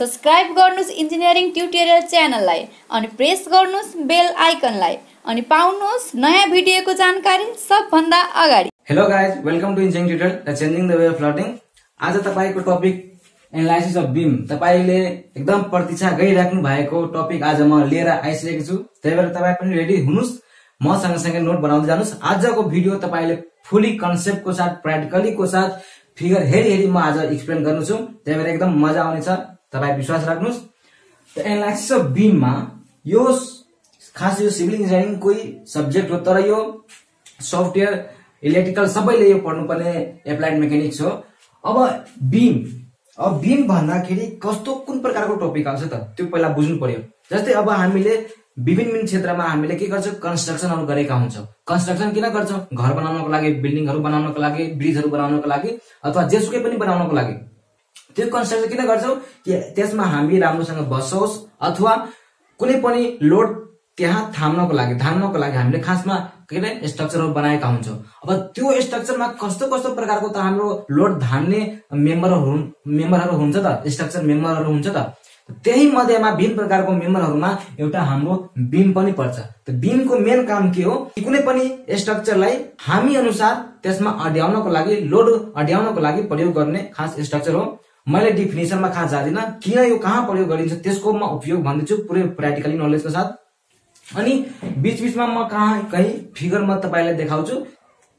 Subscribe गर्नुहोस् engineering tutorial च्यानललाई अनि प्रेस गर्नुहोस् बेल आइकनलाई अनि पाउनुहोस् नयाँ भिडियोको जानकारी सबभन्दा अगाडि। Hello guys welcome to engineering tutorial the changing the way of learning आज तपाईँको टपिक एनालाइसिस अफ बिम तपाईँले एकदम प्रतीक्षा गरिराख्नु भएको टपिक आज म लिएर आइसकेको छु। त्यही भएर तपाईँ पनि रेडी हुनुहोस्। म सँगसँगै नोट बनाउँदै जानुहोस्। आजको भिडियो तपाईँले फुली कन्सेप्टको साथ प्र्याक्टिकलीको साथ फिगर हेरी हेरी म आज एक्सप्लेन गर्नु छु। त्यही भएर एकदम मजा आउनेछ तपाईँ विश्वास राख्नुहोस्। एनालाइसिस अफ बिममा यो खास यो सिभिल इन्जिनियरिङकै सब्जेक्ट हो तर यो सफ्टवेयर इलेक्ट्रिकल सबैले यो पढ्नुपर्ने एप्लाइड मेकानिक्स हो। अब बिम अब बिम भन्दाखेरि कस्तो कुन प्रकारको टपिक आउँछ त? त्यो पहिला बुझ्नु पर्यो। जस्तै अब हामीले विभिन्न क्षेत्रमा हामीले के गर्छौँ? कन्स्ट्रक्सनहरू गरेका हुन्छौँ। कन्स्ट्रक्सन किन गर्छौँ? घर बनाउनको लागि बिल्डिङहरू बनाउनको लागि ब्रिजहरू बनाउनको लागि अथवा जेसुकै पनि बनाउनको लागि। त्यो कन्स्ट्रक्सन किन गर्छौँ कि त्यसमा हामी राम्रोसँग बसोस् अथवा कुनै पनि लोड त्यहाँ थाम्नको लागि थाम्नको लागि हामीले खासमा के अरे स्ट्रक्चरहरू बनाएका हुन्छौँ। अब त्यो स्ट्रक्चरमा कस्तो कस्तो प्रकारको त हाम्रो लोड धान्ने मेम्बरहरू मेम्बरहरू हुन्छ त स्ट्रक्चर मेम्बरहरू हुन्छ त त्यही मध्येमा विभिन्न प्रकारको मेम्बरहरूमा एउटा हाम्रो बिम पनि पर्छ। त बिमको मेन काम के हो कि कुनै पनि स्ट्रक्चरलाई हामी अनुसार त्यसमा अड्याउनको लागि लोड अड्याउनको लागि प्रयोग गर्ने खास स्ट्रक्चर हो। मैले डिफिनेसनमा खास जाँदिनँ? किन यो कहाँ प्रयोग गरिन्छ? त्यसको म उपयोग भन्दैछु पुरै प्र्याक्टिकली नलेजको साथ। अनि बिच बिचमा म कहाँ कहीँ फिगर म तपाईँलाई देखाउँछु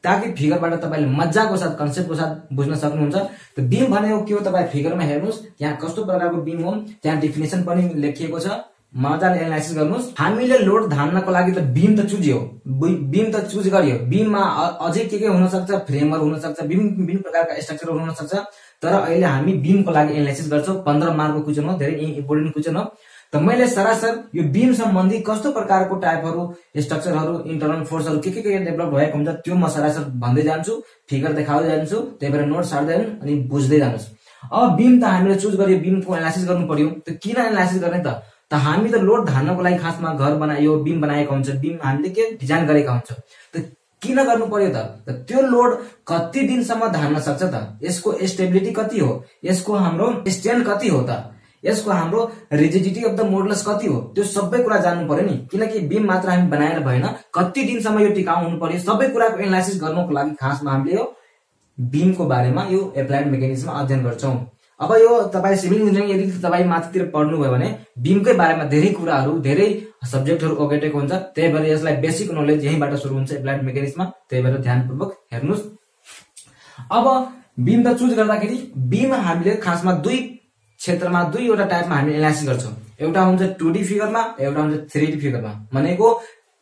ताकि फिगरबाट तपाईँले मजाको साथ कन्सेप्टको साथ बुझ्न सक्नुहुन्छ। त बिम भनेको के हो? तपाईँ फिगरमा हेर्नुहोस्। त्यहाँ कस्तो प्रकारको बिम हो? त्यहाँ डिफिनेसन पनि लेखिएको छ। मजाले एनालाइसिस गर्नुहोस्। हामीले लोड धान्नको लागि त बिम त चुज्यो। बिम त चुज गरियो। बिममा अझै के के हुनसक्छ? फ्रेमहरू हुनसक्छ। विभिन्न विभिन्न प्रकारका स्ट्रक्चरहरू हुनसक्छ। तर अहिले हामी बिमको लागि एनालाइसिस गर्छौँ। पन्ध्र मार्कको क्वेसन हो धेरै इम्पोर्टेन्ट क्वेसन हो। त मैले सरासर यो बिम सम्बन्धी कस्तो प्रकारको टाइपहरू स्ट्रक्चरहरू इन्टरनल फोर्सहरू के के के डेभलप भएको हुन्छ त्यो म सरासर भन्दै जान्छु फिगर देखाउँदै जान्छु त्यही भएर नोट सार्दै अनि बुझ्दै जानुहोस् अब बिम त हामीले चुज गरियो बिमको एनालाइसिस गर्नु पर्यो। त किन एनालाइसिस गर्ने त? त हामी त लोड धान्नको लागि खासमा घर बनायो बिम बनाएको हुन्छ। बिम हामीले के डिजाइन गरेका हुन्छ? त किन गर्नु पर्यो त? त्यो लोड कति दिनसम्म धान्न सक्छ त? यसको स्टेबिलिटी कति हो? यसको हाम्रो स्ट्रेन्थ कति हो त? यसको हाम्रो रिजिडिटी अफ द मोडलस कति हो? त्यो सबै कुरा जान्नु पर्यो नि। किनकि बिम मात्र हामी बनाएर भएन। कति दिनसम्म यो टिकाउ हुनु पर्यो? सबै कुराको एनालाइसिस गर्नको लागि खासमा हामीले यो बिमको बारेमा यो एप्लाइड मेकानिक्समा अध्ययन गर्छौँ। अब यो तपाईँ सिभिल इन्जिनियरिङ यदि तपाईँ माथितिर पढ्नुभयो भने बिमकै बारेमा धेरै कुराहरू धेरै सब्जेक्टहरू ओगटेको हुन्छ। त्यही भएर यसलाई बेसिक नलेज यहीँबाट सुरु हुन्छ एप्लाइड मेकानिक्समा। त्यही भएर ध्यानपूर्वक हेर्नुहोस्। अब बिम त चुज गर्दाखेरि बिम हामीले खासमा दुई क्षेत्रमा दुईवटा टाइपमा हामी एनालाइसिस गर्छौँ। एउटा हुन्छ टु डी फिगरमा एउटा हुन्छ थ्री डी फिगरमा। भनेको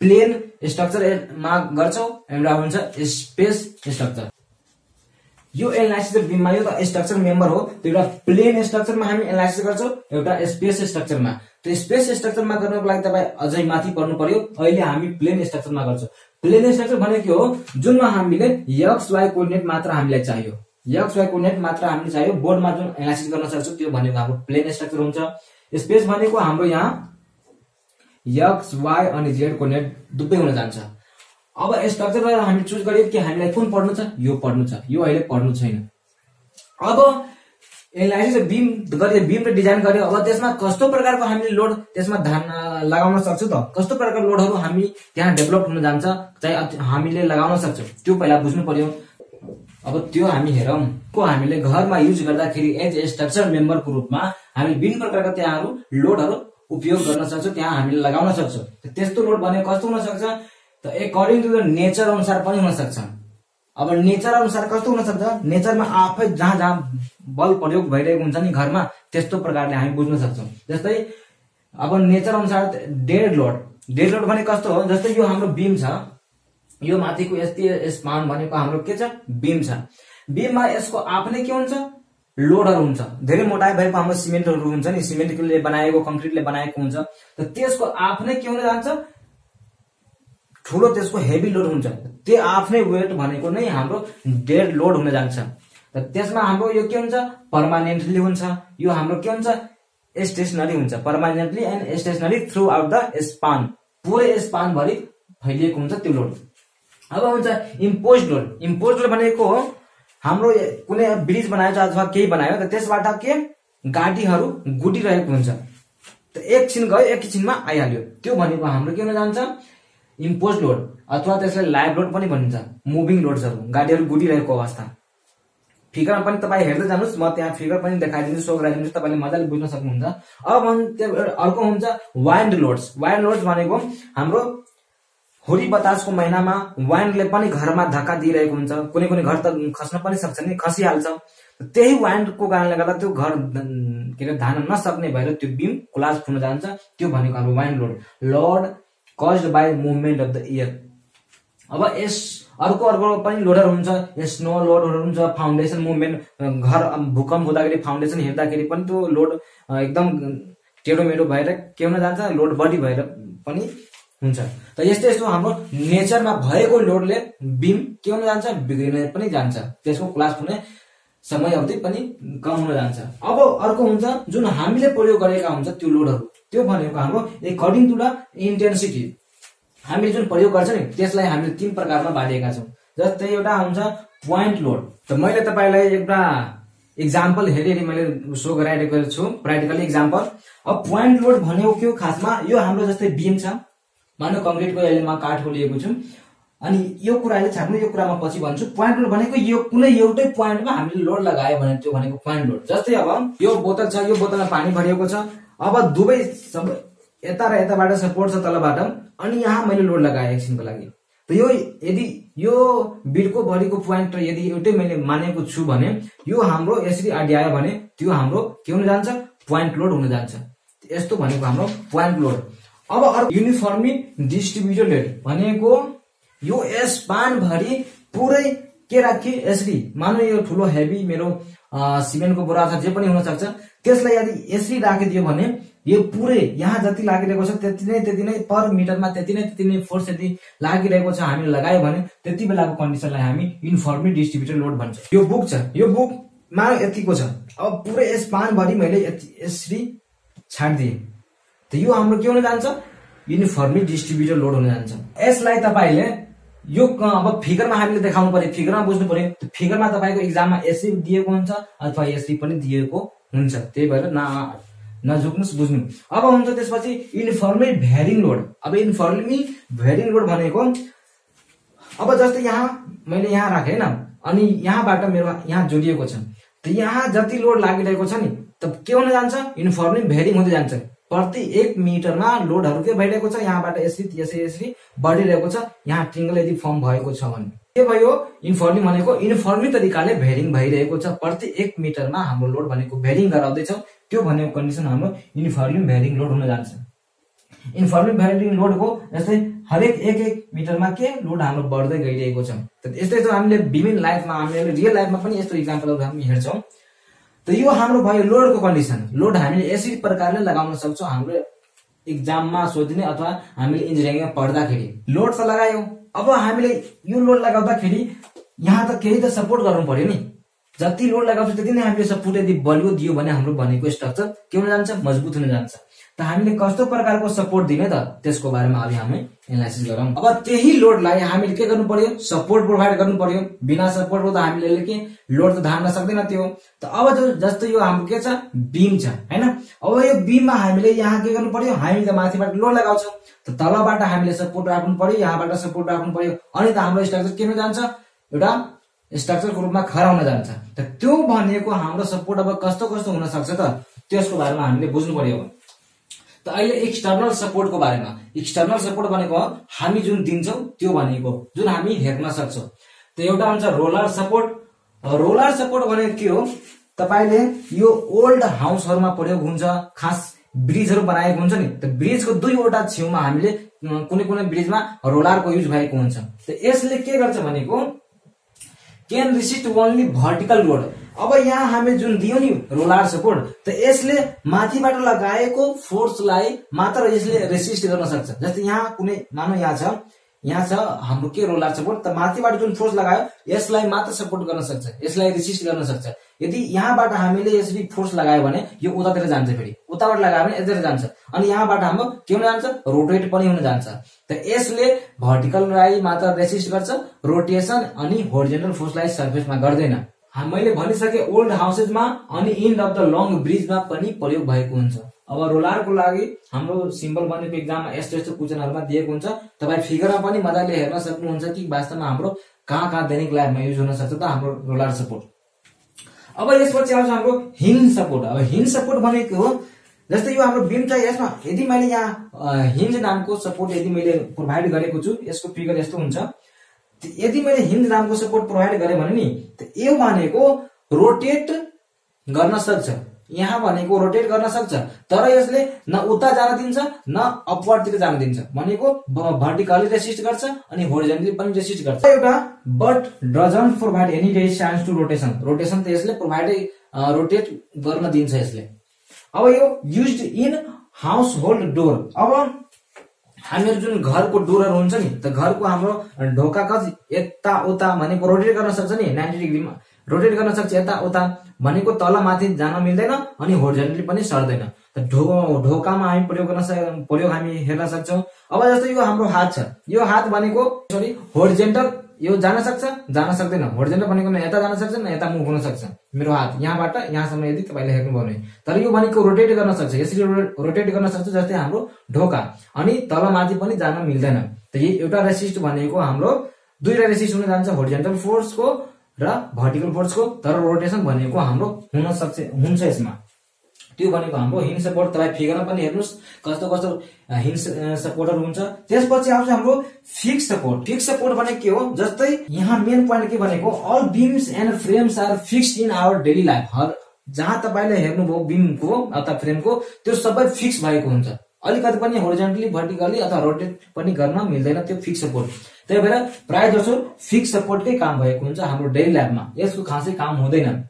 प्लेन स्ट्रक्चरमा गर्छौँ एउटा हुन्छ स्पेस स्ट्रक्चर। यो एनालाइसिस बिममा यो त स्ट्रक्चर मेम्बर हो त्यो एउटा प्लेन स्ट्रक्चरमा हामी एनालाइसिस गर्छौँ एउटा स्पेस स्ट्रक्चरमा त्यो स्पेस स्ट्रक्चरमा गर्नको लागि तपाईँ अझै माथि पढ्नु पर्यो। अहिले हामी प्लेन स्ट्रक्चरमा गर्छौँ। प्लेन स्ट्रक्चर भनेको हो? जुनमा हामीले यक्स वाइ कोर्डिनेट मात्र हामीलाई चाहियो। यक्स वाइ कोर्डिनेट मात्र हामीले चाहियो। बोर्डमा जुन एनालाइसिस गर्न सक्छौँ त्यो भनेको हाम्रो प्लेन स्ट्रक्चर हुन्छ। स्पेस भनेको हाम्रो यहाँ यक्स वाइ अनि जेड कोर्डिनेट दुवै हुन जान्छ। अब स्ट्रक्चर हामी चुज गरियो कि हामीलाई कुन पढ्नु छ? यो पढ्नु छ। यो अहिले पढ्नु छैन। अब एनालाइसिस बिम गरियो बिम र डिजाइन गर्यो अब त्यसमा कस्तो प्रकारको हामीले लोड त्यसमा धान लगाउन सक्छौँ त? कस्तो प्रकारको लोडहरू हामी त्यहाँ डेभलप हुन जान्छ? चाहिँ हामीले लगाउन सक्छौँ। त्यो पहिला बुझ्नु पर्यो। अब त्यो हामी हेरौँ। को हामीले घरमा युज गर्दाखेरि एज ए स्ट्रक्चर मेम्बरको रूपमा हामी विभिन्न प्रकारका त्यहाँहरू लोडहरू उपयोग गर्न सक्छौँ त्यहाँ हामीले लगाउन सक्छौँ। त्यस्तो लोड भने कस्तो हुन सक्छ? त एकर्डिङ टु द नेचर अनुसार पनि हुन सक्छ अब नेचर अनुसार कस्तो हुन सक्छ नेचरमा आफै जहाँ जहाँ बल प्रयोग भइरहेको हुन्छ नि घरमा त्यस्तो प्रकारले हामी बुझ्न सक्छौँ। जस्तै अब नेचर अनुसार डेड लोड। डेड लोड भने कस्तो हो? जस्तै यो हाम्रो बिम छ। यो माथिको यति स्पान भनेको हाम्रो के छ? बिम छ। बिममा यसको आफ्नै के हुन्छ? लोडहरू हुन्छ। धेरै मोटाइ भएको हाम्रो सिमेन्टहरू हुन्छ नि। सिमेन्टले बनाएको कङ्क्रिटले बनाएको हुन्छ। त त्यसको आफ्नै के हुन जान्छ? ठुलो त्यसको हेभी लोड हुन्छ। त्यो आफ्नै वेट भनेको नै हाम्रो डेड लोड हुन जान्छ। त त्यसमा हाम्रो यो के हुन्छ? पर्मानेन्टली हुन्छ। यो हाम्रो के हुन्छ? स्टेसनरी हुन्छ। Permanently and stationary throughout the span पुरै स्पान भरि फैलिएको हुन्छ त्यो लोड अब हुन्छ इम्पोज लोड इम्पोज लोड भनेको हो हाम्रो कुनै ब्रिज बनायो अथवा केही बनायो त त्यसबाट के? गाडीहरू गुटिरहेको हुन्छ। एकछिन गयो एकैछिनमा आइहाल्यो। त्यो भनेको हाम्रो के हुन जान्छ? इम्पोज लोड अथवा त्यसलाई लाइभ लोड पनि भनिन्छ मुभिङ लोड्सहरू गाडीहरू गुटिरहेको अवस्था। फिगरमा पनि तपाईँ हेर्दै जानुहोस् म त्यहाँ फिगर पनि देखाइदिन्छु सो गराइदिनुहोस् तपाईँले मजाले बुझ्न सक्नुहुन्छ। अब अर्को हुन्छ वाइन्ड लोड्स वाइन्ड लोड्स भनेको हाम्रो होली बतासको महिनामा वाइन्डले पनि घरमा धक्का दिइरहेको हुन्छ। कुनै कुनै घर त खस्न पनि सक्छ नि खसिहाल्छ। त्यही वाइन्डको कारणले गर्दा त्यो घर के अरे धान्न नसक्ने भएर त्यो बिम कोलाज फुल्न जान्छ। त्यो भनेको हाम्रो wind load load caused by movement of the year अब यस अर्को अर्को पनि लोडर हुन्छ। स्नो लोडहरू हुन्छ। फाउन्डेसन मुभमेन्ट घर भूकम्प हुँदाखेरि फाउन्डेसन हेर्दाखेरि पनि त्यो लोड एकदम टेढो मेढो भएर के हुन जान्छ? लोड बढी भएर पनि हुन्छ। त यस्तो यस्तो हाम्रो नेचरमा भएको लोडले बिम के हुन जान्छ? बिग्रिन पनि जान्छ। त्यसको क्लास हुने समय अवधि पनि कम हुन जान्छ। अब अर्को हुन्छ जुन हामीले प्रयोग गरेका हुन्छ त्यो लोडहरू। त्यो भनेको हाम्रो एकर्डिङ टु द इन्टेन्सिटी हामीले जुन प्रयोग गर्छ नि त्यसलाई हामीले तीन प्रकारमा बाँडिएका छौँ। जस्तै एउटा हुन्छ पोइन्ट लोड त मैले तपाईँलाई एउटा इक्जाम्पल हेरी मैले सो गराइरहेको छु प्र्याक्टिकली इक्जाम्पल अब पोइन्ट लोड भनेको के हो खासमा? यो हाम्रो जस्तै बिम छ। मानव कङ्क्रिटको एलेमा काठको लिएको छु। अनि यो कुराले छाड्नु यो कुरामा पछि भन्छु पोइन्ट लोड भनेको यो कुनै एउटै पोइन्टमा हामीले लोड लगायो भने त्यो भनेको पोइन्ट लोड जस्तै अब यो बोतल छ यो बोतलमा पानी भरिएको छ अब दुवै सब यता र यताबाट सपोर्ट छ तलबाट अनि यहाँ मैले लोड लगाएँ एकछिनको लागि। त यो यदि यो बिडको भरिको पोइन्ट यदि एउटै मैले मानेको छु भने यो हाम्रो यसरी अड्यायो भने त्यो हाम्रो के हुन जान्छ? पोइन्ट लोड हुन जान्छ। यस्तो भनेको हाम्रो पोइन्ट लोड अब अर्को युनिफर्मी डिस्ट्रिब्युटेड भनेको यो यस पानभरि पुरै के राखी यसरी। मानव यो ठुलो हेभी मेरो सिमेन्टको बोरा छ जे पनि हुन सक्छ त्यसलाई यदि यसरी राखिदियो भने यो पुरै यहाँ जति लागिरहेको छ त्यति नै त्यति नै पर मिटरमा त्यति नै त्यति नै फोर्स यदि लागिरहेको छ हामीले लगायो भने त्यति बेलाको कन्डिसनलाई हामी इन्फर्मी डिस्ट्रिब्युटर लोड भन्छ। यो बुक छ। यो बुकमा यतिको छ। अब पुरै यस पानभरि मैले यसरी छाडिदिएँ। त यो हाम्रो के हुन जान्छ? युनिफर्मली डिस्ट्रिब्युटर लोड हुन जान्छ। यसलाई तपाईँले यो अब फिगरमा हामीले देखाउनु पर्यो फिगरमा बुझ्नु पर्यो फिगरमा तपाईँको इक्जाममा यसरी दिएको हुन्छ अथवा यसरी पनि दिएको हुन्छ। त्यही भएर न नझुक्नुहोस् बुझ्नु अब हुन्छ त्यसपछि युनिफर्मली भ्यारिङ लोड अब युनिफर्मली भ्यारिङ लोड भनेको अब जस्तै यहाँ मैले यहाँ राखेँ होइन? अनि यहाँबाट मेरो यहाँ जोडिएको छ। त यहाँ जति लोड लागिरहेको छ नि त के हुन जान्छ? युनिफर्मली भेरिङ हुँदै जान्छ। प्रति एक मिटरमा लोडहरू के भइरहेको छ यहाँबाट यसरी यसरी यसरी बढिरहेको छ। यहाँ ट्रिङ्गल यदि फर्म भएको छ भने। के भयो? इन्फर्मिङ भनेको इन्फर्मी तरिकाले भेरिङ भइरहेको छ। प्रति एक मिटरमा हाम्रो लोड भनेको भेरिङ गराउँदैछ। त्यो भनेको कन्डिसन हाम्रो इन्फर्मिङ भेरिङ लोड हुन जान्छ। इन्फर्मिङ भेरिङ लोडको जस्तै हरेक एक एक मिटरमा के लोड हाम्रो बढ्दै गइरहेको छ। यस्तो यस्तो हामीले विभिन्न लाइफमा हामीले रियल लाइफमा पनि यस्तो इक्जाम्पलहरू हामी हेर्छौँ। त यो हाम्रो भयो लोडको कन्डिसन लोड हामीले यसरी प्रकारले लगाउन सक्छौँ हाम्रो इक्जाममा सोधिने अथवा हामीले इन्जिनियरिङमा पढ्दाखेरि। लोड त लगायौँ। अब हामीले यो लोड लगाउँदाखेरि यहाँ त केही त सपोर्ट गर्नु पर्यो नि। जति लोड लगाउँछ त्यति नै हामीले सपोर्ट यदि बलियो दियो भने हाम्रो भनेको स्ट्रक्चर के हुन जान्छ? मजबुत हुन जान्छ। त हामीले कस्तो प्रकारको सपोर्ट दिने त? त्यसको बारेमा अघि हामी एनालाइसिस गरौँ। अब त्यही लोडलाई हामीले के गर्नु पर्यो? सपोर्ट प्रोभाइड गर्नु पर्यो। बिना सपोर्टको त हामीले के लोड त धान्न सक्दैन त्यो। त अब जो जस्तो यो हाम्रो के छ? बिम छ होइन अब यो बिममा हामीले यहाँ के गर्नु पर्यो? हामी त माथिबाट लोड लगाउँछौँ। त तलबाट हामीले सपोर्ट राख्नु पर्यो यहाँबाट सपोर्ट राख्नु पर्यो। अनि त हाम्रो स्ट्रक्चर के जान्छ? एउटा स्ट्रक्चरको रूपमा खडा हुन जान्छ। त त्यो भनेको हाम्रो सपोर्ट अब कस्तो कस्तो हुन सक्छ त? त्यसको बारेमा हामीले बुझ्नु पर्यो त अहिले एक्सटर्नल सपोर्टको बारेमा? एक्सटर्नल सपोर्ट भनेको हामी जुन दिन्छौँ त्यो भनेको जुन हामी हेर्न सक्छौँ। त एउटा हुन्छ रोलर सपोर्ट रोलर सपोर्ट भनेको के हो? तपाईँले यो ओल्ड हाउसहरूमा प्रयोग हुन्छ खास ब्रिजहरू बनाएको हुन्छ नि। त ब्रिजको दुईवटा छेउमा हामीले कुनै कुनै ब्रिजमा रोलरको युज भएको हुन्छ। त यसले के गर्छ भनेको? Can resist only vertical load अब यहाँ हामीले जुन दियो नि रोलर सपोर्ट त यसले माथिबाट लगाएको फोर्सलाई मात्र यसले रेसिस्ट गर्न सक्छ। जस्तै यहाँ कुनै मानव यहाँ छ यहाँ छ हाम्रो के रोलर सपोर्ट त माथिबाट जुन फोर्स लगायो यसलाई मात्र सपोर्ट गर्न सक्छ यसलाई रेसिस्ट गर्न सक्छ। यदि यहाँबाट हामीले यसरी फोर्स लगायो भने यो उतातिर जान्छ फेरि। उताबाट लगायो भने यतातिर जान्छ। अनि यहाँबाट हाम्रो के हुन जान्छ? रोटेट पनि हुन जान्छ। त यसले भर्टिकललाई मात्र रेसिस्ट गर्छ रोटेसन अनि होरिजेन्टल फोर्सलाई सर्फेसमा गर्दैन। मैले भनिसके ओल्ड हाउसेसमा अनि इन्ड अफ द लङ ब्रिजमा पनि प्रयोग भएको हुन्छ। अब रोलारको लागि हाम्रो सिम्बल बनेको एक्जाममा यस्तो यस्तो क्वेसनहरूमा दिएको हुन्छ। तपाईँ फिगरमा पनि मजाले हेर्न सक्नुहुन्छ कि वास्तवमा हाम्रो कहाँ कहाँ दैनिक लाइफमा युज हुन सक्छ त हाम्रो रोलार सपोर्ट अब यसपछि आउँछ हाम्रो हिन्ज सपोर्ट अब हिन्ज सपोर्ट भनेको हो जस्तै यो हाम्रो बिम छ यसमा यदि मैले यहाँ हिन्ज नामको सपोर्ट यदि मैले प्रोभाइड गरेको छु यसको फिगर यस्तो हुन्छ। यदि मैले हिन्ज नामको सपोर्ट प्रोभाइड गरेँ भने नि यो भनेको रोटेट गर्न सक्छ। यहाँ भनेको रोटेट गर्न सक्छ। तर यसले न उता जान दिन्छ न अपवर्डतिर जान दिन्छ। भनेको भर्टिकली रेसिस्ट गर्छ अनि होरिजेन्टली पनि रेसिस्ट गर्छ। एउटा but doesn't provide any resistance to rotation rotation त यसले प्रोभाइड रोटेट गर्न दिन्छ यसले। अब यो use in house hold door अब हामीहरू जुन घरको डोरहरू हुन्छ नि त घरको हाम्रो ढोका यता उता भनेको रोटेट गर्न सक्छ नि नाइन्टी डिग्रीमा। रोटेट गर्न सक्छ यता उता भनेको तल माथि जान मिल्दैन अनि होर्जेन्टली पनि सर्दैन। ढो ढोकामा हामी प्रयोग गर्न प्रयोग हामी हेर्न सक्छौँ। अब जस्तो यो हाम्रो हात छ। यो हात भनेको सरी होर्जेन्टल यो जान सक्छ जान सक्दैन। होर्जेन्टल भनेको न यता जान सक्छ न यता मुभ हुन सक्छ। मेरो हात यहाँबाट यहाँसम्म यदि तपाईँले हेर्नुभयो भने। तर यो भनेको रोटेट गर्न सक्छ। यसरी रोटेट गर्न सक्छ जस्तै हाम्रो ढोका। अनि तल माथि पनि जान मिल्दैन। त यो एउटा रेसिस्ट भनेको हाम्रो दुईवटा रेसिस्ट हुन जान्छ। होरिजेन्टल फोर्सको र भर्टिकल फोर्सको तर रोटेसन भनेको हाम्रो हुन सक्छ हुन्छ यसमा। त्यो भनेको हाम्रो हिन्ड सपोर्ट तपाईँ फिगरमा पनि हेर्नुहोस् कस्तो कस्तो हिन्ड सपोर्टहरू हुन्छ। त्यसपछि आउँछ हाम्रो फिक्स सपोर्ट फिक्स सपोर्ट भनेको के हो? जस्तै यहाँ मेन पोइन्ट के भनेको all beams and frames are fixed in our daily life हर जहाँ तपाईँले हेर्नुभयो बिमको अथवा फ्रेमको त्यो सबै फिक्स भएको हुन्छ। अलिकति पनि होरिजेन्टली भर्टिकली अथवा रोटेट पनि गर्न मिल्दैन त्यो फिक्स सपोर्ट त्यही भएर प्रायः जसो फिक्स सपोर्टकै काम भएको हुन्छ हाम्रो डेली लाइफमा यसको खासै काम हुँदैन।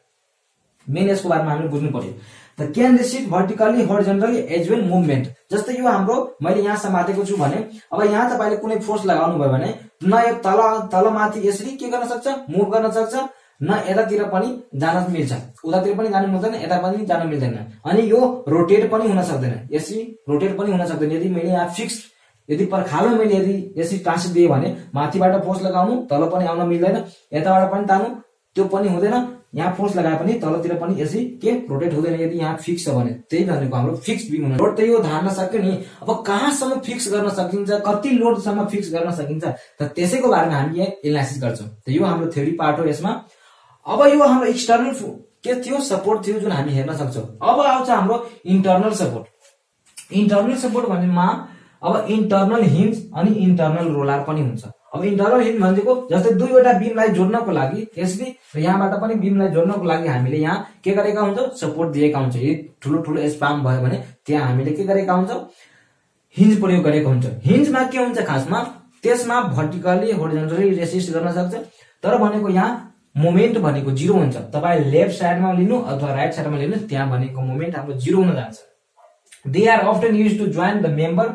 मेन यसको बारेमा हामीले बुझ्नु पर्यो। The can receive vertically horizontally as well movement जस्तै यो हाम्रो मैले यहाँ समातेको छु भने अब यहाँ तपाईँले कुनै फोर्स लगाउनु भयो भने न यो तल तलमाथि यसरी के गर्न सक्छ? मुभ गर्न सक्छ? न यतातिर पनि जान मिल्छ। उतातिर पनि जानु मिल्दैन यता पनि जान मिल्दैन। अनि यो रोटेट पनि हुन सक्दैन। यसरी रोटेट पनि हुन सक्दैन। यदि मैले यहाँ फिक्स यदि पर्खालमा मैले यदि यसरी ट्रान्सफर दिएँ भने माथिबाट फोर्स लगाउनु तल पनि आउन मिल्दैन यताबाट पनि तानु त्यो पनि हुँदैन। यहाँ फोर्स लगाए पनि तलतिर पनि यसरी के रोटेट हुँदैन यदि यहाँ फिक्स छ भने। त्यही भनेको हाम्रो फिक्स बिम हुनु लोड त यो धार्न सक्यो नि। अब कहाँसम्म फिक्स गर्न सकिन्छ? कति लोडसम्म फिक्स गर्न सकिन्छ? त त्यसैको बारेमा हामी यहाँ एनालाइसिस गर्छौँ। त यो हाम्रो थ्योरी पार्ट हो यसमा। अब यो हाम्रो एक्सटर्नल के थियो? सपोर्ट थियो जुन हामी हेर्न सक्छौँ। अब आउँछ हाम्रो इन्टरनल सपोर्ट इन्टरनल सपोर्ट भन्नेमा अब इन्टरनल हिन्ज अनि इन्टरनल रोलार पनि हुन्छ। अब इन्टरनल हिन्ज भनेको जस्तै दुईवटा बिमलाई जोड्नको लागि यसरी यहाँबाट पनि बिमलाई जोड्नको लागि हामीले यहाँ के गरेका हुन्छ? सपोर्ट दिएका हुन्छ। यदि ठुलो ठुलो स्पाम भयो भने त्यहाँ हामीले के गरेका हुन्छ? हिन्ज प्रयोग गरेको हुन्छ। हिन्जमा के हुन्छ खासमा? त्यसमा भर्टिकली होरिजेन्टली रेसिस्ट गर्न सक्छ। तर भनेको यहाँ मोमेन्ट भनेको जिरो हुन्छ। तपाईँ लेफ्ट साइडमा लिनु अथवा राइट साइडमा लिनु त्यहाँ भनेको मोमेन्ट हाम्रो जिरो हुन जान्छ। They are often used to join the member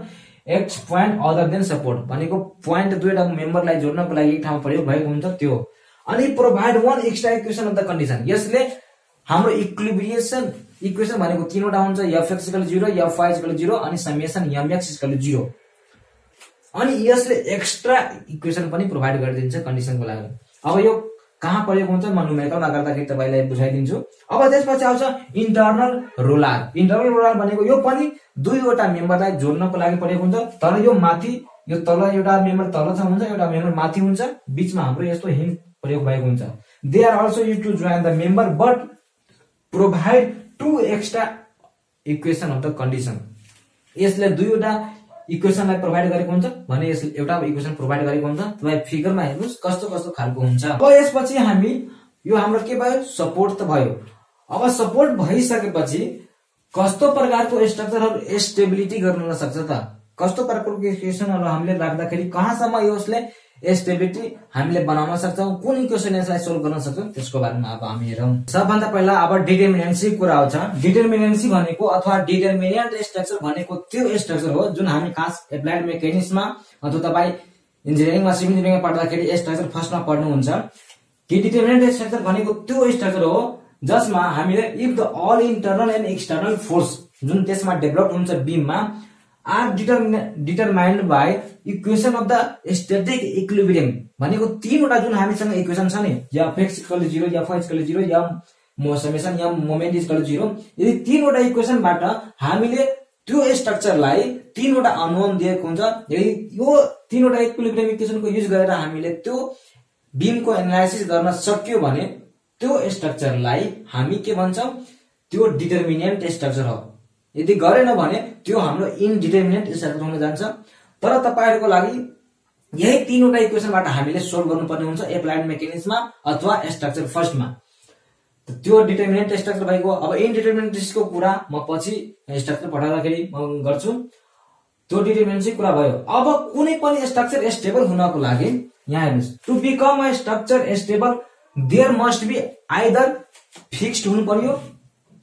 X point other than support भनेको पोइन्ट दुईवटा मेम्बरलाई जोड्नको लागि एक ठाउँमा प्रयोग भएको हुन्छ त्यो। अनि provide one extra equation of the condition यसले हाम्रो इक्लिब्रिएसन इक्वेसन भनेको तिनवटा हुन्छ। F X equal zero equal zero अनि summation M X equal zero अनि यसले एक्स्ट्रा इक्वेसन पनि प्रोभाइड गरिदिन्छ कन्डिसनको लागि। अब यो कहाँ प्रयोग हुन्छ म नुमेरिकलमा गर्दाखेरि तपाईँलाई बुझाइदिन्छु। अब त्यसपछि आउँछ इन्टरनल रोलार इन्टरनल रोलार भनेको यो पनि दुईवटा मेम्बरलाई जोड्नको लागि प्रयोग हुन्छ। तर यो माथि यो तल एउटा मेम्बर तल छ हुन्छ एउटा मेम्बर माथि हुन्छ। बिचमा हाम्रो यस्तो हिन्ड प्रयोग भएको हुन्छ। They are also used to join the member but provide two extra equation of the condition यसले दुईवटा इक्वेसनलाई प्रोभाइड गरेको हुन्छ? भने यसले एउटा इक्वेसन प्रोभाइड गरेको हुन्छ। तपाईँ फिगरमा हेर्नुहोस् कस्तो कस्तो खालको हुन्छ। अब यसपछि हामी यो हाम्रो के भयो? सपोर्ट त भयो। अब सपोर्ट भइसकेपछि कस्तो प्रकारको स्ट्रक्चरहरू स्टेबिलिटी गर्नु सक्छ त? कस्तो प्रकारको इक्वेसनहरू हामीले राख्दाखेरि कहाँसम्म यसले स्टेबिलिटी हामीले बनाउन सक्छौँ। कुन इक्वेसन यसलाई सोल्भ गर्न सक्छौँ त्यसको बारेमा अब हामी हेरौँ। सबभन्दा पहिला अब डिटर्मिनेन्सी कुरा आउँछ। डिटर्मिनेन्सी भनेको अथवा डिटर्मिनेन्ट स्ट्रक्चर भनेको त्यो स्ट्रक्चर हो जुन हामी खास एप्लाइड मेकानिक्समा अथवा तपाईँ इन्जिनियरिङमा सिभिल इन्जिनियरिङमा पढ्दाखेरि स्ट्रक्चर फर्स्टमा पढ्नुहुन्छ। कि डिटर्मिनेन्ट स्ट्रक्चर भनेको त्यो स्ट्रक्चर हो जसमा हामीले if the all internal and external force जुन त्यसमा डेभलप हुन्छ बिममा are determine determined by equation of the static equilibrium भनेको तीनवटा जुन हामीसँग इक्वेसन छ नि या एक्स इक्वल जिरो या फाइभ इक्वल जिरो या समेसन या मोमेन्ट इक्वल जिरो यदि तीनवटा इक्वेसनबाट हामीले त्यो स्ट्रक्चरलाई तीनवटा अनोन दिएको हुन्छ यदि यो तीनवटा इक्विलिब्रियम इक्वेसनको युज गरेर हामीले त्यो बिमको एनालाइसिस गर्न सक्यो भने त्यो स्ट्रक्चरलाई हामी के भन्छौँ? त्यो डिटर्मिनेन्ट स्ट्रक्चर हो। यदि गरेन भने त्यो हाम्रो इनडिटर्मिनेन्ट स्ट्रक्चर हुन जान्छ। तर तपाईँहरूको लागि यही तिनवटा इक्वेसनबाट हामीले सोल्भ गर्नुपर्ने हुन्छ एप्लाइड मेकानिक्समा अथवा स्ट्रक्चर फर्स्टमा त्यो डिटर्मिनेन्ट स्ट्रक्चर भएको अब इनडिटर्मिनेन्टको कुरा म पछि स्ट्रक्चर पठाउँदाखेरि म गर्छु। त्यो डिटर्मिनेन्ट कुरा भयो। अब कुनै पनि स्ट्रक्चर स्टेबल हुनको लागि यहाँ हेर्नुहोस् to become a structure stable there must be either fixed हुनु पर्यो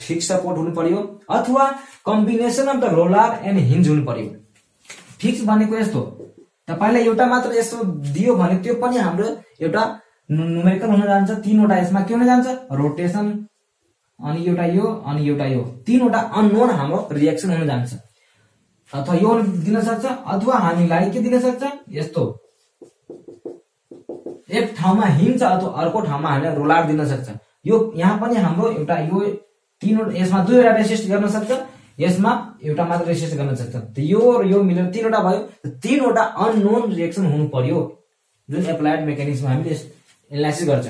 फिक्स सपोर्ट हुनु पर्यो अथवा combination of the roller and hinge हुनु पर्यो। फिक्स भनेको यस्तो तपाईँलाई एउटा मात्र यस्तो दियो भने त्यो पनि हाम्रो एउटा नुमेरिकल हुन जान्छ तिनवटा यसमा के हुन जान्छ? रोटेसन अनि एउटा यो अनि एउटा यो। तिनवटा अननोन हाम्रो रिएक्सन हुन जान्छ। अथवा यो दिन सक्छ अथवा हामीलाई के दिन सक्छ? यस्तो एक ठाउँमा हिँड्छ अथवा अर्को ठाउँमा हामीलाई रोलार दिन सक्छ। यो यहाँ पनि हाम्रो एउटा यो तिनवटा यसमा दुईवटा रेसिस्ट गर्न सक्छ। यसमा एउटा मात्र रेसिस्ट गर्न सक्छ। यो र यो मिलेर तिनवटा भयो तिनवटा अननोन रिएक्सन हुनु पर्यो जुन एप्लाइड मेकानिक्समा हामीले एनालाइसिस गर्छ।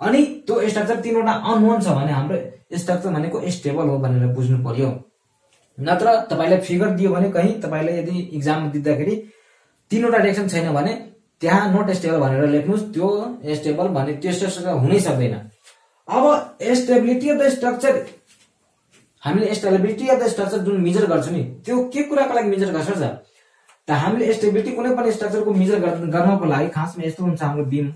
अनि त्यो स्ट्रक्चर तिनवटा अननोन छ भने हाम्रो स्ट्रक्चर भनेको स्टेबल हो भनेर बुझ्नु पर्यो नत्र तपाईँलाई फिगर दियो भने कहीँ तपाईँले यदि इक्जाम दिँदाखेरि तिनवटा रिएक्सन छैन भने त्यहाँ नोट स्टेबल भनेर लेख्नुहोस्। त्यो स्टेबल भने त्यो स्ट्रक्चर हुनै सक्दैन। अब स्टेबिलिटी अफ द स्ट्रक्चर हामीले स्टेबिलिटी अफ द स्ट्रक्चर जुन मेजर गर्छौँ नि त्यो के कुराको लागि मेजर गर्छ त हामीले स्टेबिलिटी कुनै पनि स्ट्रक्चरको मेजर गर्नको लागि खासमा यस्तो हुन्छ हाम्रो बिम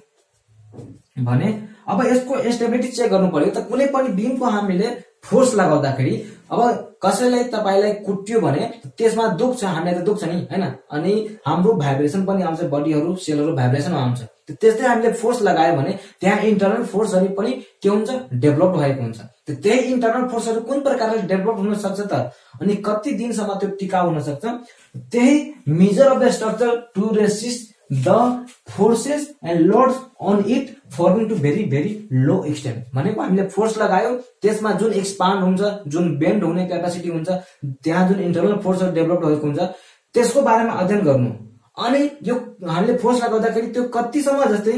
भने अब यसको स्टेबिलिटी चेक गर्नु पर्यो त कुनै पनि बिमको हामीले फोर्स लगाउँदाखेरि अब कसैलाई तपाईँलाई कुट्यो भने त्यसमा दुख्छ हामीलाई त दुख्छ नि होइन? अनि हाम्रो भाइब्रेसन पनि आउँछ बडीहरू सेलहरू भाइब्रेसन आउँछ। त्यस्तै हामीले फोर्स लगायो भने त्यहाँ इन्टरनल फोर्सहरू पनि के हुन्छ? डेभलप भएको हुन्छ। त्यही इन्टरनल फोर्सहरू कुन प्रकारले डेभलप हुन सक्छ त? अनि कति दिनसम्म त्यो टिकाउ हुन सक्छ? त्यही measure of the structure to resist the forces and loads on it forming to very very low extent भनेको हामीले फोर्स लगायो त्यसमा जुन एक्सपान्ड हुन्छ जुन बेन्ड हुने क्यापासिटी हुन्छ त्यहाँ जुन इन्टरनल फोर्सहरू डेभलप भएको हुन्छ त्यसको बारेमा अध्ययन गर्नु। अनि यो हामीले फोर्स लगाउँदाखेरि त्यो कतिसम्म जस्तै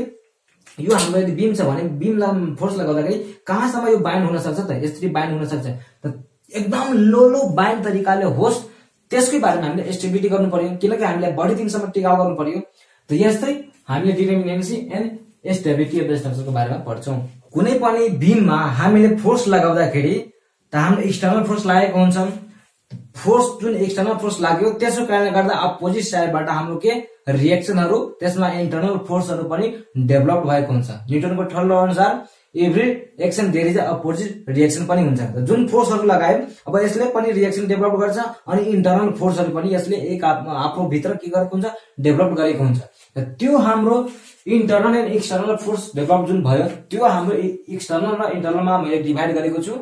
यो हाम्रो यदि बिम छ भने बिमलाई फोर्स लगाउँदाखेरि कहाँसम्म यो बाइन्ड हुन सक्छ त? यसरी बाइन्ड हुन सक्छ। त एकदम लो लो बाइन्ड तरिकाले होस् त्यसकै बारेमा हामीले एस्टिबिलिटी गर्नु पर्यो किनकि हामीलाई बढी दिनसम्म टिकाउ गर्नु पर्यो त यस्तै हामीले determinacy and stability of the स्ट्रक्चरको बारेमा पढ्छौँ। कुनै पनि बिममा हामीले फोर्स लगाउँदाखेरि त हाम्रो एक्सटर्नल फोर्स लागेको हुन्छ। फोर्स जुन एक्सटर्नल फोर्स लाग्यो त्यसको कारणले गर्दा अपोजिट साइडबाट हाम्रो के रिएक्सनहरू त्यसमा इन्टरनल फोर्सहरू पनि डेभलप भएको हुन्छ। न्युटनको ठल अनुसार every action there is opposite reaction पनि हुन्छ। जुन फोर्सहरू लगायो अब यसले पनि रिएक्सन डेभलप गर्छ अनि इन्टरनल फोर्सहरू पनि यसले एक आफूभित्र के गरेको हुन्छ डेभलप गरेको हुन्छ। त्यो हाम्रो internal and external force develop जुन भयो त्यो हाम्रो एक्सटर्नल र इन्टरनलमा मैले डिभाइड गरेको छु।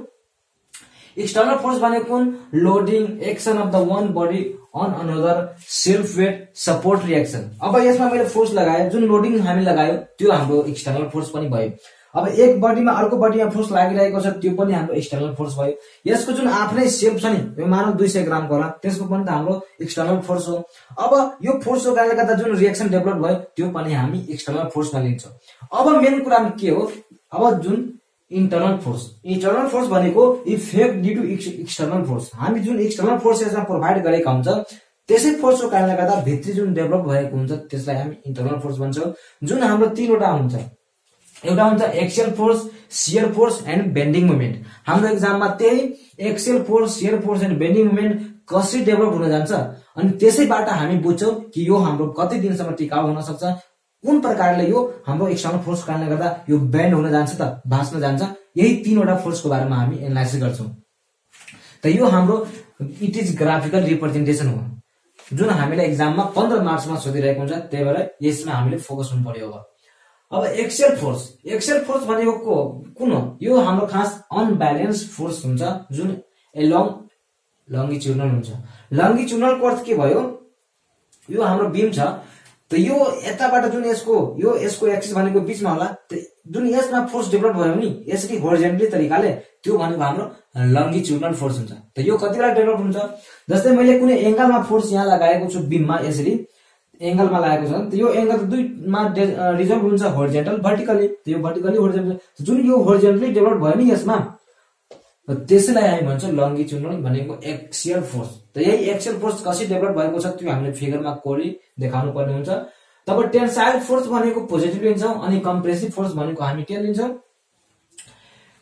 एक्सटर्नल फोर्स भनेको कुन? Loading action of the one body on another self weight support reaction अब यसमा मैले फोर्स लगाएँ। जुन लोडिङ हामी लगायो त्यो हाम्रो एक्सटर्नल फोर्स पनि भयो। अब एक बडीमा अर्को बडीमा फोर्स लागिरहेको छ त्यो पनि हाम्रो एक्सटर्नल फोर्स भयो। यसको जुन आफ्नै सेप छ नि यो मानव दुई सय ग्रामको होला त्यसको पनि त हाम्रो एक्सटर्नल फोर्स हो। अब यो फोर्सको कारणले गर्दा जुन रिएक्सन डेभलप भयो त्यो पनि हामी एक्सटर्नल फोर्समा लिन्छौँ अब मेन कुरा के हो? अब जुन इन्टरनल फोर्स इन्टरनल फोर्स भनेको effect due to external force हामी जुन एक्सटर्नल फोर्स यसमा प्रोभाइड गरेका हुन्छ त्यसै फोर्सको कारणले गर्दा भित्री जुन डेभलप भएको हुन्छ त्यसलाई हामी इन्टरनल फोर्स भन्छौँ। जुन हाम्रो तिनवटा हुन्छ एउटा हुन्छ axial force shear force and bending movement हाम्रो एक्जाममा त्यही axial force shear force and bending movement कसरी डेभलप हुन जान्छ अनि त्यसैबाट हामी बुझ्छौँ कि यो हाम्रो कति दिनसम्म टिकाउ हुन सक्छ कुन प्रकारले यो हाम्रो एक्सटर्नल फोर्स कारणले गर्दा यो बेन्ड हुन जान्छ त भाँच्न जान्छ? यही तिनवटा फोर्सको बारेमा हामी एनालाइसिस गर्छौँ। त यो हाम्रो इट इज ग्राफिकल रिप्रेजेन्टेसन हो। जुन हामीलाई एक्जाममा पन्ध्र मार्चमा सोधिरहेको हुन्छ त्यही भएर यसमा हामीले फोकस हुनु पर्यो अब। अब एक्सेल फोर्स एक्सेल फोर्स भनेको कुन हो? यो हाम्रो खास अनब्यालेन्स फोर्स हुन्छ जुन एलोङ लङ्गिच्युडनल हुन्छ। लङ्गिच्युडनलको अर्थ के भयो? यो हाम्रो बिम छ। त यो यताबाट जुन यसको यो यसको एक्सिस भनेको बिचमा होला जुन यसमा फोर्स डेभलप भयो नि यसरी होरिजेन्टली तरिकाले त्यो भनेको हाम्रो लङ्गिच्युडनल फोर्स हुन्छ। त यो कति डेभलप हुन्छ? जस्तै मैले कुनै एङ्गलमा फोर्स यहाँ लगाएको छु बिममा यसरी एङ्गलमा लगाएको छ त यो एङ्गल त दुईमा रिजल्भ हुन्छ होरिजेन्टल भर्टिकली यो भर्टिकली होरिजेन्टल जुन यो होरिजेन्टली डेभलप भयो नि यसमा र त्यसैलाई हामी भन्छौँ लङ्गिच्युडनल भनेको एक्सियल फोर्स त यही एक्सियल फोर्स कसरी डेभलप भएको छ त्यो हामीले फिगरमा कोरी देखाउनु पर्ने हुन्छ। तब टेन्साइल फोर्स भनेको पोजिटिभ लिन्छौँ अनि कम्प्रेसिभ फोर्स भनेको हामी के लिन्छौँ?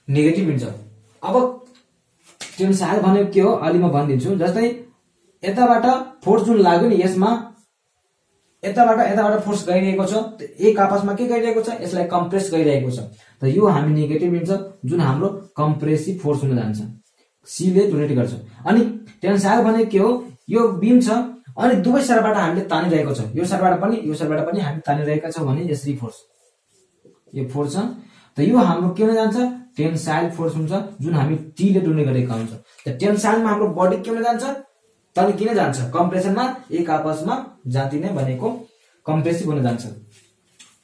नेगेटिभ लिन्छौँ। अब टेन्साइल भनेको के हो? अलि म भनिदिन्छु। जस्तै यताबाट फोर्स जुन लाग्यो नि यसमा यताबाट यताबाट फोर्स गइरहेको छ एक आपसमा के गरिरहेको छ? यसलाई कम्प्रेस गरिरहेको छ। त यो हामी नेगेटिभ लिन्छ जुन हाम्रो कम्प्रेसिभ फोर्स हुन जान्छ। सीले डोनेट गर्छ। अनि टेन्साइल भनेको के हो? यो बिम छ अनि दुवै साइडबाट हामीले तानिरहेको छ। यो साइडबाट पनि यो साइडबाट पनि हामी तानिरहेका छौँ भने यसरी फोर्स यो फोर्स छ। त यो हाम्रो के हुन जान्छ? टेन्साइल फोर्स हुन्छ जुन हामी टीले डोनेट गरेका हुन्छ। त टेन्साइलमा हाम्रो बडी के हुन जान्छ? तन्किन जान्छ? कम्प्रेसनमा एक आपसमा जातिने भनेको कम्प्रेसिभ हुन जान्छ।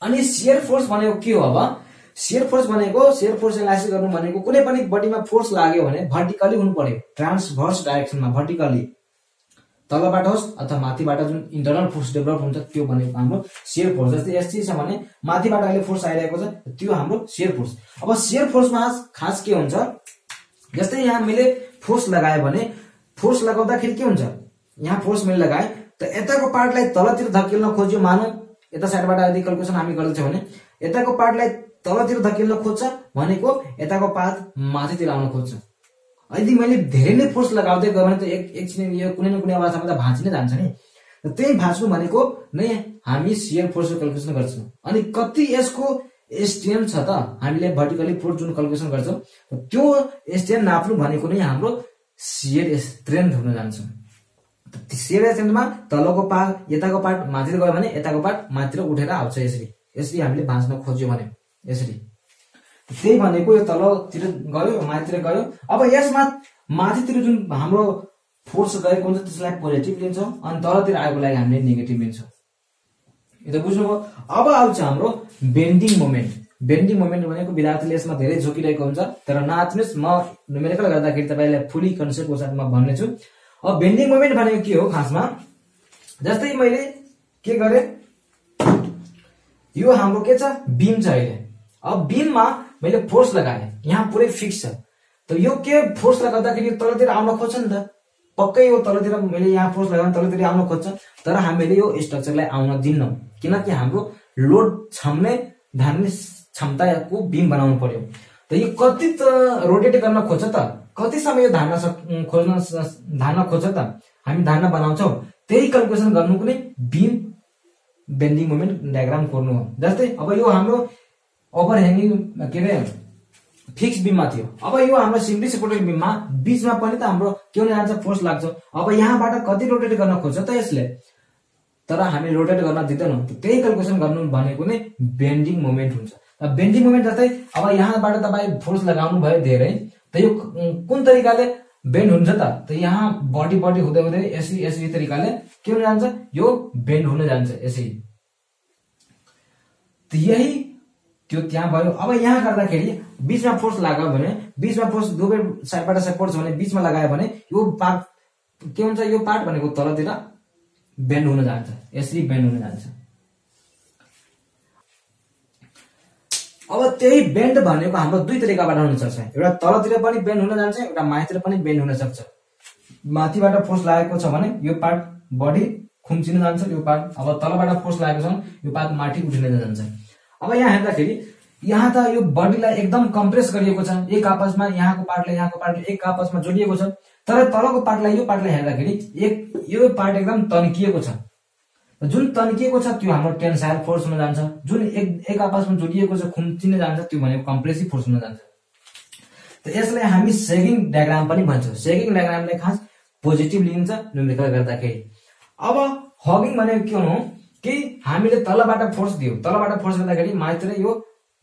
अनि सियर फोर्स भनेको के हो अब? सियर फोर्स भनेको सियर फोर्स एनालाइसिस गर्नु भनेको कुनै पनि बडीमा फोर्स लाग्यो भने भर्टिकली हुनु पर्यो ट्रान्सभर्स डाइरेक्सनमा भर्टिकली तलबाट होस् अथवा माथिबाट जुन इन्टरनल फोर्स डेभलप हुन्छ त्यो भनेको हाम्रो सियर फोर्स जस्तै यस्तै छ भने माथिबाट अहिले फोर्स आइरहेको छ त्यो हाम्रो सियर फोर्स अब सियर फोर्समा खास के हुन्छ? जस्तै यहाँ मैले फोर्स लगाएँ भने फोर्स लगाउँदाखेरि के हुन्छ? यहाँ फोर्स मैले लगाएँ। त यताको पार्टलाई तलतिर धकेल्न खोज्यो मानौ। यता साइडबाट यदि क्यालकुलेसन हामी गर्दैछौँ भने। यताको पार्टलाई तलतिर धकेल्न खोज्छ भनेको यताको पार्ट माथितिर आउन खोज्छ। यदि मैले धेरै नै फोर्स लगाउँदै गयो भने त एक एकछिन यो कुनै न कुनै अवस्थामा त भाँचि नै जान्छ नि। त्यही भाँच्नु भनेको नै हामी सियर फोर्सको क्यालकुलेसन गर्छौँ। अनि कति यसको एसटिएम छ त? हामीले भर्टिकली फोर्स जुन क्यालकुलेसन गर्छौँ त्यो एसटिएम नाप्नु भनेको नै हाम्रो सियर स्ट्रेन्थ हुन जान्छ। सियर स्ट्रेन्थमा तलको पार्ट यताको पार्ट माथितिर गयो भने यताको पार्ट माथितिर उठेर आउँछ यसरी। यसरी हामीले भाँच्न खोज्यो भने यसरी। त्यही भनेको यो तलतिर गयो माथितिर गयो। अब यसमा माथितिर जुन हाम्रो फोर्स गएको हुन्छ त्यसलाई पोजिटिभ लिन्छौँ अनि तलतिर आएको लागि हामीले नेगेटिभ लिन्छौँ। यो त बुझ्नुभयो? अब आउँछ हाम्रो बेन्डिङ मोमेन्ट। बेन्डिङ मोमेन्ट भनेको विद्यार्थीले यसमा धेरै झोकिरहेको हुन्छ। तर नआत्नुहोस् म नुमेरिकल गर्दाखेरि तपाईँलाई फुली कन्सेप्टको साथमा भन्नेछु। अब बेन्डिङ मोमेन्ट भनेको के हो खासमा? जस्तै मैले के गरेँ? यो हाम्रो के छ? बिम छ अहिले। अब बिममा मैले फोर्स लगाएँ। यहाँ पुरै फिक्स छ। त यो के फोर्स लगाउँदाखेरि तलतिर आउन खोज्छ नि त। पक्कै यो तलतिर मैले यहाँ फोर्स लगाएँ तलतिर आउन खोज्छ। तर हामीले यो स्ट्रक्चरलाई आउन दिन्नौँ। किनकि हाम्रो लोड छाम्ने धान्ने क्षमताको बिम बनाउनु पर्यो। त यो कति त रोटेट गर्न खोज्छ त? कति समय यो धान्न खोज्न धान्न खोज्छ त? हामी धान्न बनाउँछौँ। त्यही क्यालकुलेसन गर्नुको नै बिम बेन्डिङ मोमेन्ट डायग्राम कोर्नु हो। जस्तै अब यो हाम्रो ओभर ह्याङ्गिङ के अरे फिक्स बिममा थियो। अब यो हाम्रो सिम्पली सपोर्टेड बिममा बिचमा पनि त हाम्रो के हुन जान्छ? फोर्स लाग्छ। अब यहाँबाट कति रोटेट गर्न खोज्छ त यसले? तर हामी रोटेट गर्न दिँदैनौँ। त्यही क्यालकुलेसन गर्नु भनेको नै बेन्डिङ मोमेन्ट हुन्छ। बेन्डिङ मोमेन्ट जस्तै अब यहाँबाट तपाईँ फोर्स लगाउनु भयो धेरै त यो कुन तरिकाले बेन्ड हुन्छ त? त यहाँ बडी बडी हुँदै हुँदै यसरी यसरी तरिकाले के हुन जान्छ? यो बेन्ड हुन जान्छ यसरी। यही त्यो त्यहाँ भयो। अब यहाँ गर्दाखेरि बिचमा फोर्स लाग्यो भने बिचमा फोर्स दुवै साइडबाट सपोर्ट छ भने बिचमा लगायो भने यो पार्ट के हुन्छ? यो पार्ट भनेको तलतिर बेन्ड हुन जान्छ। यसरी बेन्ड हुन जान्छ। अब त्यही बेन्ड भनेको हाम्रो दुई तरिकाबाट हुन सक्छ एउटा तलतिर पनि बेन्ड हुन जान्छ एउटा माथितिर पनि बेन्ड हुन सक्छ। माथिबाट फोर्स लागेको छ भने यो पार्ट बडी खुम्चिन जान्छ यो पार्ट अब तलबाट फोर्स लागेको छ यो पार्ट माथि उठिन जान्छ। अब यहाँ हेर्दाखेरि यहाँ त यो बडीलाई एकदम कम्प्रेस गरिएको छ। एक आपसमा यहाँको पार्टले यहाँको पार्टले एक आपसमा जोडिएको छ। तर तलको पार्टलाई यो पार्टलाई हेर्दाखेरि एक यो पार्ट एकदम तन्किएको छ। जुन तन्किएको छ त्यो हाम्रो टेन्साइल फोर्स हुन जान्छ। जुन एक एक आपसमा जोडिएको छ खुम्चिन जान्छ त्यो भनेको कम्प्रेसिभ फोर्स हुन जान्छ। त यसलाई हामी सेगिङ डायग्राम पनि भन्छौँ। सेगिङ डायग्रामले खास पोजिटिभ लिन्छ न्युमेरिकल गर्दाखेरि। अब हगिङ भनेको के हुनु कि हामीले तलबाट फोर्स दियो। तलबाट फोर्स गर्दाखेरि माथितिर यो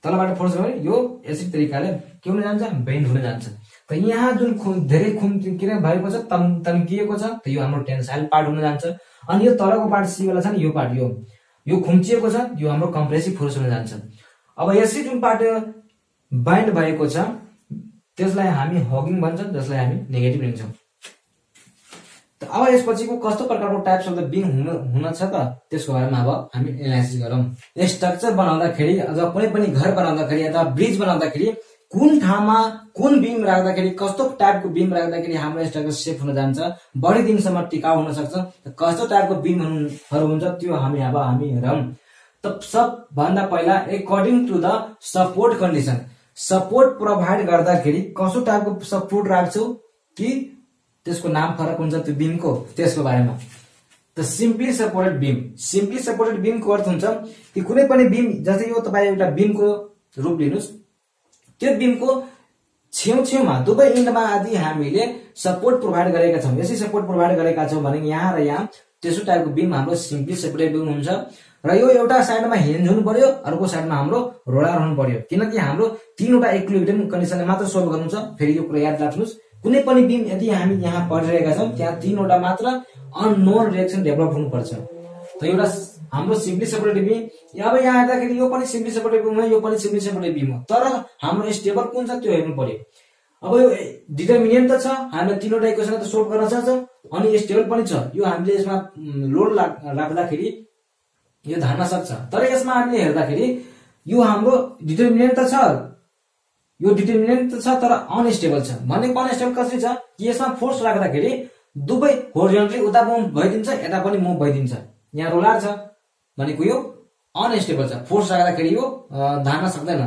तलबाट फोर्स गऱ्यो यो यसरी तरिकाले के हुन जान्छ? बेन्ड हुन जान्छ। त यहाँ जुन धेरै खुम के भएको छ तन्किएको छ त यो हाम्रो टेन्साइल पार्ट हुन जान्छ। अनि यो तलको पार्ट सी वाला छ नि यो पार्ट यो। यो खुम्चिएको छ यो हाम्रो कम्प्रेसिभ फोर्स हुन जान्छ। अब यसरी जुन पार्ट बाइन्ड भएको छ त्यसलाई हामी हगिङ भन्छौँ जसलाई हामी नेगेटिभ लिन्छौँ। अब यसपछिको कस्तो प्रकारको टाइप्स अफ द बिम हुन हुन छ त त्यसको बारेमा अब हामी एनालाइसिस गरौँ। स्ट्रक्चर बनाउँदाखेरि अथवा कुनै पनि घर बनाउँदाखेरि अथवा ब्रिज बनाउँदाखेरि कुन ठाउँमा कुन बिम राख्दाखेरि कस्तो टाइपको बिम राख्दाखेरि हाम्रो स्ट्रक्चर सेफ हुन जान्छ बढी दिनसम्म टिकाउ हुन सक्छ कस्तो टाइपको बिमहरू हुन्छ त्यो हामी अब हामी हेरौँ। त सबभन्दा पहिला according to the support condition support provide गर्दाखेरि कस्तो टाइपको सपोर्ट राख्छौ कि त्यसको नाम फरक हुन्छ त्यो बिमको त्यसको बारेमा। त simply supported beam simply supported बिमको अर्थ हुन्छ कि कुनै पनि बिम जस्तै यो तपाईँ एउटा बिमको रूप लिनुहोस् त्यो बिमको छेउछेउमा दुवै इन्डमा आदि हामीले सपोर्ट प्रोभाइड गरेका छौँ। यसै सपोर्ट प्रोभाइड गरेका छौँ भने यहाँ र यहाँ त्यसो टाइपको बिम हाम्रो सिम्पली सेपरेट बिम हुन्छ। र यो एउटा साइडमा हिन्ज हुनु पर्यो अर्को साइडमा हाम्रो रोलर हुनु पर्यो। किनकि हाम्रो तिनवटा इक्विलिब्रियम कन्डिसनले मात्र सोल्भ छ फेरि यो कुरा याद राख्नुहोस्। कुनै पनि बिम यदि हामी यहाँ पढिरहेका छौँ त्यहाँ तिनवटा मात्र अननोन रिएक्सन डेभलप हुनुपर्छ। त एउटा हाम्रो सिम्पली सेपरेटिभ बिम अब यहाँ हेर्दाखेरि यो पनि सिम्पली सेपरेटिभ बिम यो पनि सिम्पली सेपरेटिभ बिम तर हाम्रो स्टेबल कुन छ त्यो हेर्नु पर्यो अब यो डिटर्मिनेन्ट त छ हामीले तिनवटा इक्वेसन त सोल्भ गर्न सक्छ अनि स्टेबल पनि छ। यो हामीले यसमा लोड राख्दाखेरि यो धान्न सक्छ। तर यसमा हामीले हेर्दाखेरि यो हाम्रो डिटर्मिनेन्ट त छ यो डिटर्मिनेन्ट त छ तर अनस्टेबल छ। भनेको अनस्टेबल कसरी छ? कि यसमा फोर्स राख्दाखेरि दुवै होरिजन्टली उता मुभ भइदिन्छ यता पनि मुभ भइदिन्छ। यहाँ रोलार छ। भनेको यो अनस्टेबल छ। फोर्स राख्दाखेरि यो धान्न सक्दैन।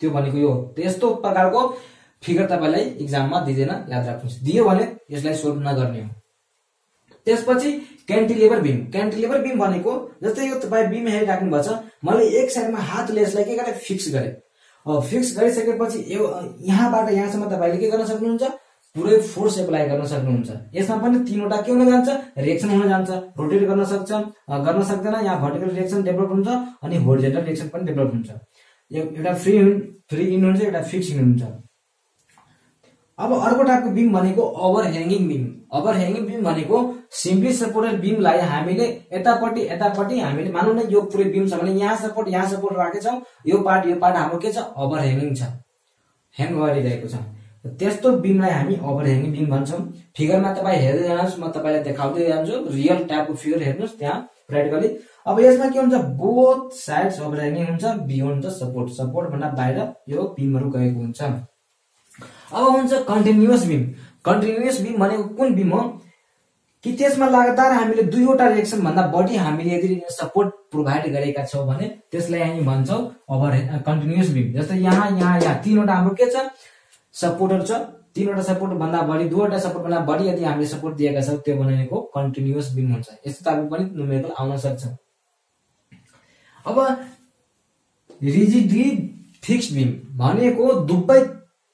त्यो भनेको यो यस्तो प्रकारको फिगर तपाईँलाई इक्जाममा दिँदैन याद राख्नुहोस्। दियो भने यसलाई सोल्भ नगर्ने हो। त्यसपछि क्यान्टिलेभर बिम क्यान्टिलेभर बिम भनेको जस्तै यो तपाईँ बिम हेरिराख्नु भएको छ मैले एक साइडमा हातले यसलाई के गरेँ? फिक्स गरेँ। फिक्स गरिसकेपछि यो यहाँबाट यहाँसम्म तपाईँले के गर्न सक्नुहुन्छ? पुरै फोर्स एप्लाई गर्न सक्नुहुन्छ। यसमा पनि तिनवटा के हुन जान्छ? रिएक्सन हुन जान्छ। रोटेट गर्न सक्छ गर्न सक्दैन। यहाँ भर्टिकल रिएक्सन डेभलप हुन्छ अनि होरिजेन्टल रिएक्सन पनि डेभलप हुन्छ। एउटा फ्री फ्री इन हुन्छ एउटा फिक्स इन हुन्छ। अब अर्को टाइपको बिम भनेको overhanging beam overhanging beam भनेको सिम्पली सपोर्टेड बिमलाई हामीले यतापट्टि यतापट्टि हामीले मानौँ न यो पुरै बिम छ भने यहाँ सपोर्ट यहाँ सपोर्ट राखेछौँ। यो पार्ट यो पार्ट हाम्रो के छ? ओभर ह्याङ्गिङ छ। ह्याङ गरिरहेको छ। त्यस्तो बिमलाई हामी ओभर ह्याङ्गिङ बिम भन्छौँ फिगरमा तपाईँ हेर्दै जानुहोस् म तपाईँलाई देखाउँदै जान्छु। रियल टाइपको फिगर हेर्नुहोस् त्यहाँ प्र्याक्टिकली अब यसमा के हुन्छ बोथ साइड्स ह्याङ्गिङ हुन्छ बियोन्ड द सपोर्ट सपोर्ट भन्दा बाहिर यो बिमहरू गएको हुन्छ। अब हुन्छ कन्टिन्युस बिम कन्टिन्युस बिम भनेको कुन बिम हो? कि त्यसमा लगातार हामीले दुईवटा रिएक्सन भन्दा बढी हामीले यदि सपोर्ट प्रोभाइड गरेका छौँ भने त्यसलाई हामी भन्छौँ ओभर कन्टिन्युस बिम जस्तै यहाँ यहाँ यहाँ तिनवटा हाम्रो के छ? सपोर्टहरू छ तिनवटा सपोर्ट भन्दा बढी दुईवटा सपोर्ट भन्दा बढी यदि हामीले सपोर्ट दिएका छौँ त्यो भनेको कन्टिन्युस बिम हुन्छ। यस्तो टाइपको पनि नुमेरिकल आउन सक्छ। अब रिजिडली फिक्स बिम भनेको दुवै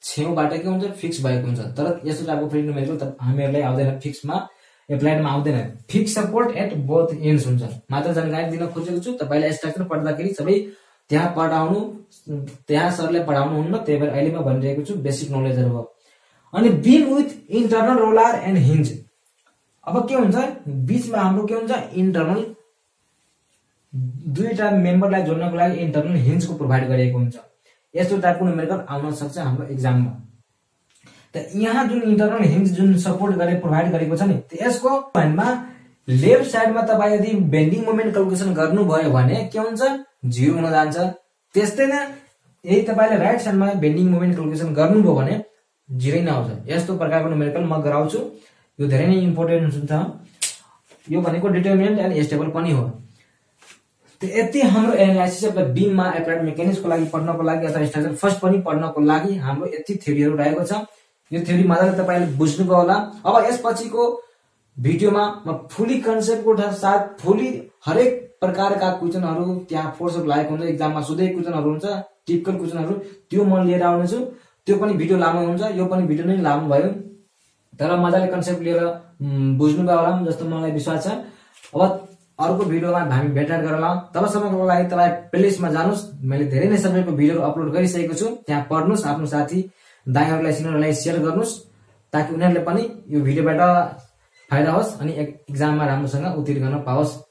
छेउबाट के हुन्छ? फिक्स भएको हुन्छ। तर यस्तो टाइपको फ्री नुमेरिकल त हामीहरूलाई आउँदैन। फिक्समा एप्लाइडमा आउँदैन। Fix support at both ends हुन्छ। मात्र जानकारी दिन खोजेको छु। तपाईँलाई स्ट्रक्चर पढ्दाखेरि सबै त्यहाँ पढाउनु त्यहाँ सरले पढाउनु हुन्न त्यही भएर अहिले म भनिरहेको छु बेसिक नलेजहरू हो अनि beam with internal roller and hinge अब के हुन्छ? बिचमा हाम्रो के हुन्छ? इन्टरनल दुईटा मेम्बरलाई जोड्नको लागि इन्टरनल हिन्जको प्रोभाइड गरिएको हुन्छ। यस्तो टाइपको नुमेरिकल आउन सक्छ हाम्रो इक्जाममा त यहाँ जुन इन्टरनल हिन्ज जुन सपोर्ट गरे प्रोभाइड गरेको छ नि त यसको पॉइन्टमा लेफ्ट साइडमा तपाईँ यदि बेन्डिङ मोमेन्ट क्यालकुलेसन गर्नुभयो भने के हुन्छ? जिरो हुन जान्छ। त्यस्तै नै यदि तपाईँले राइट साइडमा बेन्डिङ मोमेन्ट क्यालकुलेसन गर्नुभयो भने जिरै नै आउँछ यस्तो प्रकारको नुमेरिकल म गराउँछु। यो धेरै नै इम्पोर्टेन्ट हुन्छ। यो भनेको डिटर्मिनेन्ट एन्ड स्टेबल पनि हो। त यति हाम्रो एनालाइसिस द बिममा एप्लाइड मेकानिक्सको लागि पढ्नको लागि अथवा स्ट्रक्चर फर्स्ट पनि पढ्नको लागि हाम्रो यति थ्योरीहरू रहेको छ। यो थ्योरी मजाले तपाईँले बुझ्नुभयो होला। अब यसपछिको भिडियोमा म फुली कन्सेप्टको साथ फुली हरेक प्रकारका क्वेसनहरू त्यहाँ फोर्सहरू लागेको हुन्छ इक्जाममा सोधै क्वेसनहरू हुन्छ टिपिकल क्वेसनहरू त्यो म लिएर आउनेछु। त्यो पनि भिडियो लामो हुन्छ यो पनि भिडियो नै लामो भयो। तर मजाले कन्सेप्ट लिएर बुझ्नुभयो होला जस्तो मलाई विश्वास छ। अब अर्को भिडियोमा हामी भेटघाट गरौँ तबसम्मको लागि तपाईँ प्लेलिस्टमा जानुहोस्। मैले धेरै नै सब्जेक्टको भिडियोहरू अपलोड गरिसकेको छु। त्यहाँ पढ्नुहोस् आफ्नो साथी दाईहरूलाई सिनियरहरूलाई सेयर गर्नुहोस् ताकि उनीहरूले पनि यो भिडियोबाट फाइदा होस् अनि एक्जाममा राम्रोसँग उत्तीर्ण गर्न पाओस्।